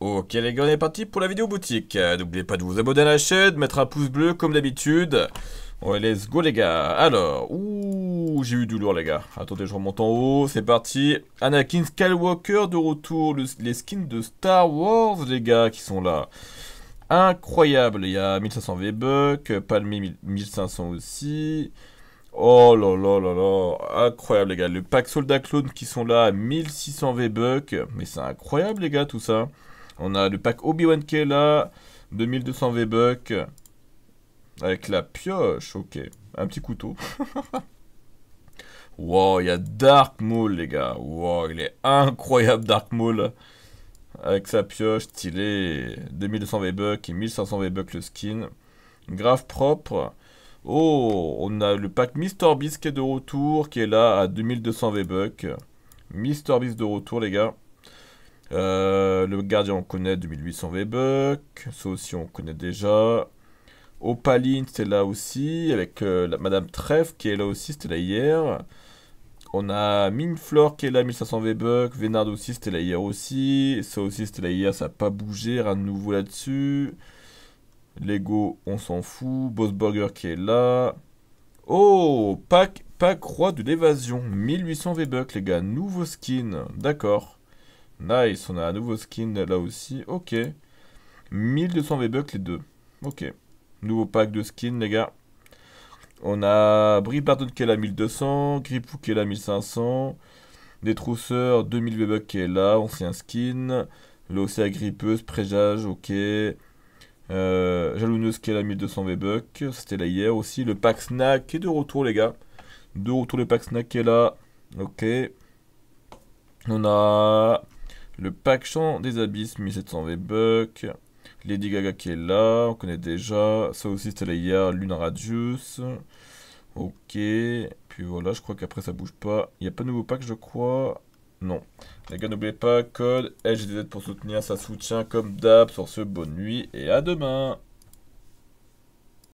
Ok les gars, on est parti pour la vidéo boutique. Euh, N'oubliez pas de vous abonner à la chaîne, mettre un pouce bleu comme d'habitude. Ouais, let's go les gars. Alors, ouh, j'ai eu du lourd les gars. Attendez, je remonte en haut, c'est parti. Anakin Skywalker de retour, le- les skins de Star Wars les gars qui sont là. Incroyable, il y a 1500 V-Bucks, 1000 1500 aussi. Oh là là là là, incroyable les gars. Le pack soldat clone qui sont là à 1600 V-Bucks. Mais c'est incroyable les gars tout ça. On a le pack Obi-Wan qui est là, 2200 V-Bucks. Avec la pioche, ok. Un petit couteau. wow, il y a Dark Maul les gars. Wow, il est incroyable Dark Maul. Avec sa pioche, stylé. 2200 V-Bucks et 1500 V-Bucks le skin. Grave propre. Oh, on a le pack Mr Beast qui est de retour, qui est là à 2200 V-Bucks. Mr Beast de retour, les gars. Euh, le gardien, on connaît 2800 V-Bucks. Ça aussi, on connaît déjà. Opaline, c'était là aussi. Avec euh, la, Madame Trèfle qui est là aussi, c'était là hier. On a Minflore qui est là, 1500 V-Bucks. Vénard aussi, c'était là hier aussi. Ça aussi, c'était là hier, ça n'a pas bougé. Rien de nouveau là-dessus. Lego, on s'en fout. Boss Burger qui est là. Oh, pack, pack roi de l'évasion. 1800 V-Bucks, les gars. Nouveau skin. D'accord. Nice, on a un nouveau skin là aussi. Ok. 1200 V-Bucks les deux. Ok. Nouveau pack de skins, les gars. On a Brie Barton qui est là 1200. Gripou qui est là 1500. Des trousseurs 2000 V-Bucks qui est là. Ancien skin. L'Océa Grippeuse, Préjage, ok. Euh, Jalouneuse qui est là 1200 V-Bucks. C'était là hier aussi. Le pack snack qui est de retour, les gars. De retour, le pack snack qui est là. Ok. On a le pack champ des abysses 1700 V-Bucks. Lady Gaga qui est là. On connaît déjà. Ça aussi, c'était hier. Luna Radius. Ok. Puis voilà, je crois qu'après ça bouge pas. Il n'y a pas de nouveau pack, je crois. Non. Les gars, n'oubliez pas, code LGDZ pour soutenir, ça soutient comme d'hab sur ce bonne nuit et à demain.